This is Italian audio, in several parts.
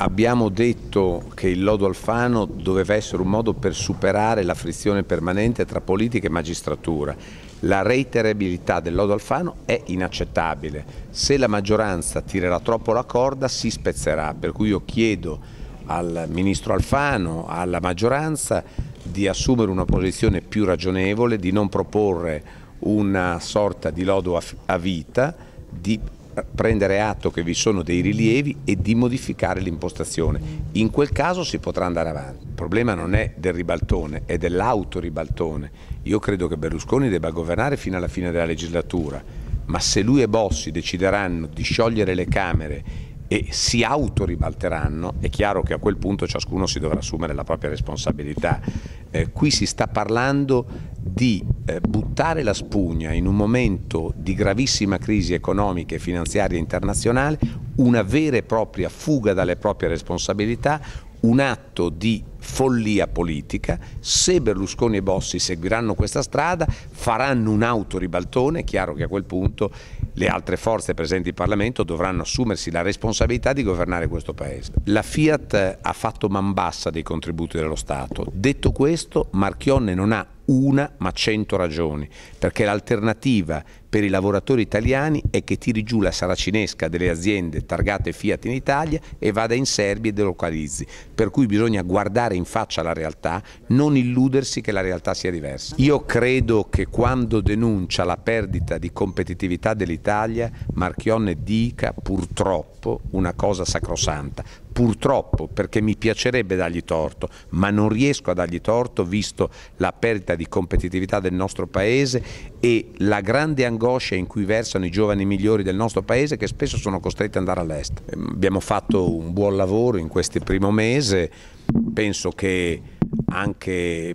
Abbiamo detto che il lodo Alfano doveva essere un modo per superare la frizione permanente tra politica e magistratura. La reiterabilità del lodo Alfano è inaccettabile. Se la maggioranza tirerà troppo la corda si spezzerà, per cui io chiedo al ministro Alfano, alla maggioranza di assumere una posizione più ragionevole, di non proporre una sorta di lodo a vita, di prendere atto che vi sono dei rilievi e di modificare l'impostazione. In quel caso si potrà andare avanti. Il problema non è del ribaltone, è dell'autoribaltone. Io credo che Berlusconi debba governare fino alla fine della legislatura, ma se lui e Bossi decideranno di sciogliere le Camere e si autoribalteranno, è chiaro che a quel punto ciascuno si dovrà assumere la propria responsabilità. Eh, qui si sta parlando di eh, buttare la spugna in un momento di gravissima crisi economica e finanziaria internazionale, una vera e propria fuga dalle proprie responsabilità, un atto di follia politica, se Berlusconi e Bossi seguiranno questa strada faranno un autoribaltone, è chiaro che a quel punto le altre forze presenti in Parlamento dovranno assumersi la responsabilità di governare questo Paese. La Fiat ha fatto man bassa dei contributi dello Stato, detto questo Marchionne non ha una ma cento ragioni, perché l'alternativa per i lavoratori italiani è che tiri giù la saracinesca delle aziende targate Fiat in Italia e vada in Serbia e delocalizzi, per cui bisogna guardare in faccia la realtà, non illudersi che la realtà sia diversa. Io credo che quando denuncia la perdita di competitività dell'Italia, Marchionne dica purtroppo una cosa sacrosanta, purtroppo perché mi piacerebbe dargli torto, ma non riesco a dargli torto visto la perdita di competitività del nostro Paese e la grande angoscia in cui versano i giovani migliori del nostro Paese che spesso sono costretti ad andare all'est. Ehm, abbiamo fatto un buon lavoro in questo primo mese, penso che anche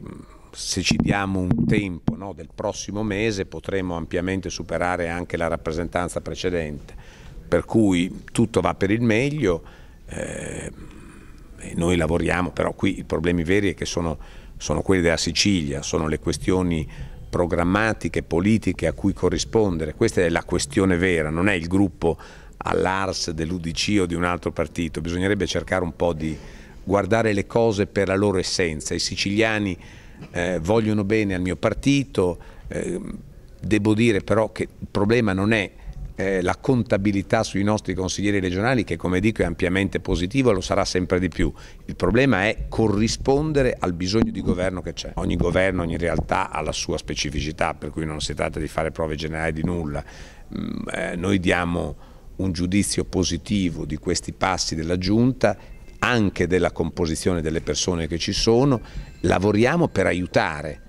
se ci diamo un tempo no, del prossimo mese potremo ampiamente superare anche la rappresentanza precedente, per cui tutto va per il meglio eh, noi lavoriamo, però qui i problemi veri sono, sono quelli della Sicilia, sono le questioni programmatiche, politiche a cui corrispondere, questa è la questione vera, non è il gruppo all'ARS dell'UDC o di un altro partito, bisognerebbe cercare un po' di guardare le cose per la loro essenza, i siciliani eh, vogliono bene al mio partito, eh, devo dire però che il problema non è eh, la contabilità sui nostri consiglieri regionali che come dico è ampiamente positiva lo sarà sempre di più. Il problema è corrispondere al bisogno di governo che c'è. Ogni governo, ogni realtà ha la sua specificità, per cui non si tratta di fare prove generali di nulla. Mm, eh, noi diamo un giudizio positivo di questi passi della Giunta anche della composizione delle persone che ci sono, lavoriamo per aiutare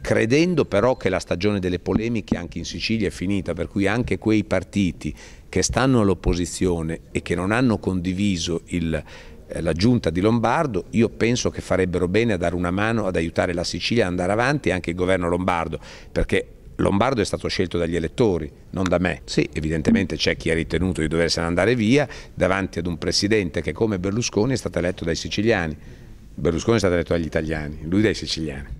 credendo però che la stagione delle polemiche anche in Sicilia è finita, per cui anche quei partiti che stanno all'opposizione e che non hanno condiviso il, eh, la giunta di Lombardo, io penso che farebbero bene a dare una mano ad aiutare la Sicilia ad andare avanti e anche il governo lombardo, perché Lombardo è stato scelto dagli elettori, non da me. Sì, evidentemente c'è chi ha ritenuto di doversene andare via davanti ad un presidente che come Berlusconi è stato eletto dai siciliani. Berlusconi è stato eletto dagli italiani, lui dai siciliani.